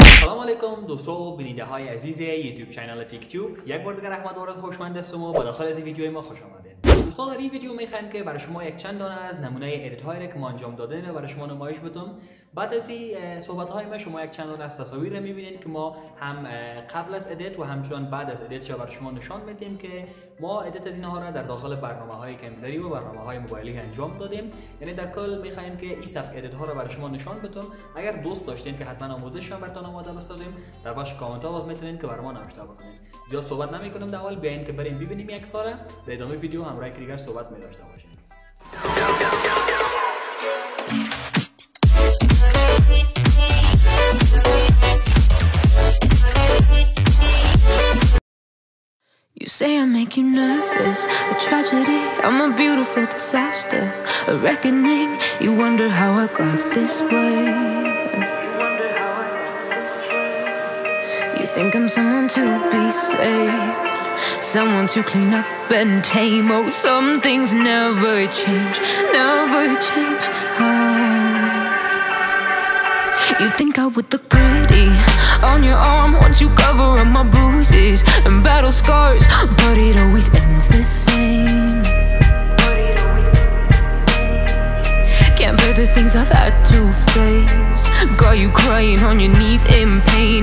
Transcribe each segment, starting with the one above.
سلام علیکم دوستو بیننده های عزیز YouTube channel Tech Tube یک بار دیگر احمد آراد خدمتتان هستم و به داخل از این ویدیوی ما خوش آمدید. دوستان در این ویدیو می‌خوایم که برای شما یک چند دانه از نمونه edit هایی که ما انجام دادیم برای شما نمایش بدم. بعد از این صحبت های ما شما یک چند دانه از تصاویر می‌بینید که ما هم قبل از edit و همچنان بعد از edit برای شما نشان میدیم که ما edit از اینها را در داخل برنامه های کامپیوتری و برنامه های موبایلی انجام دادیم. یعنی در کل می‌خوایم که این سبک edit ها را برای شما نشان بدم. اگر دوست داشتین که حتما آموزش براتون آماده بسازیم در بخش کامنت ها باز می‌تونید که برای ما نوشته بکنید زیاد صحبت نمی‌کنم در اول بیاین که بریم ببینیم یک ساله در ادامه ویدیو همراه دیگر صحبت می داشته باشیم You say I make you nervous, a tragedy, I'm a beautiful disaster, a reckoning. You wonder how I got this way. Think I'm someone to be saved, someone to clean up and tame. Oh, some things never change, never change. Oh. You think I would look pretty on your arm once you cover up my bruises and battle scars, but it always ends the same. Can't bear the things I've had to face. Got you crying on your knees in pain.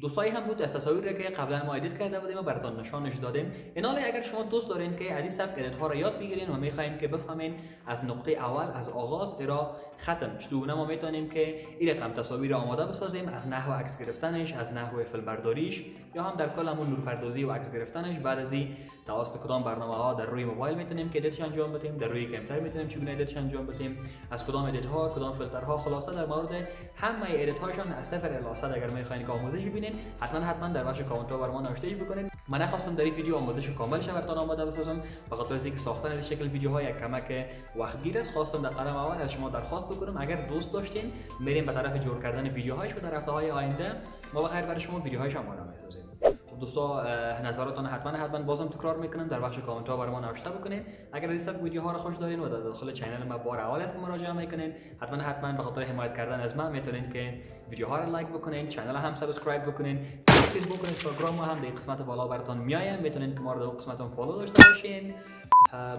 دوستایی هم بود از تصاویری که قبلا ما edit کرده بودیم و براتون نشانش دادیم. این حال اگر شما دوست دارین که این سبک edit ها را یاد بگیرین و می‌خواین که بفهمین از نقطه اول از آغاز الی ختم چطور ما می‌تونیم که این رقم تصاویر آماده بسازیم از نحو عکس گرفتنش از نحو فیلم برداریش یا هم در کل همون نورپردازی و عکس گرفتنش. بعد از این توسط کدام برنامه ها در روی موبایل می‌تونیم که edit ش انجام بدیم در روی کامپیوتر می‌تونیم چگونه edit ش انجام بدیم از کدام edit ها کدام فیلتر ها خلاصه در مورد همه edit هاشون از صفر الی اگر می‌خواین که آموزش ببینین حتما حتما در بخش کامنت ها بر ما نوشته بکنید. من نخواستم در این ویدیو آموزش کامل شه براتون آماده بسازم. به خاطر اینکه ساختن از شکل ویدیوها یک کم وقتگیر است خواستم در قدم اول از شما درخواست بکنم. اگر دوست داشتین میریم به طرف جور کردن ویدیوهایش در هفته های آینده. ما بخیر برای شما ویدیوهایش آماده می‌سازیم دوستا نظراتتان حتما حتما بازم تکرار می‌کنم در بخش کامنت ها برای ما نوشته بکنید اگر این سبک ویدیوها رو خوش دارین و در داخل channel ما بار اول است مراجعه می‌کنین حتما حتما به خاطر حمایت کردن از من می‌تونین که ویدیوها رو like بکنین channel هم subscribe بکنین. فیسبوک و اینستاگرام ما هم در قسمت بالا براتون میایم می‌تونین که ما رو در قسمت هم follow داشته باشین.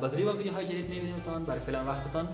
با ویدیوهای جدید میبینیمتون برای فعلا وقتتان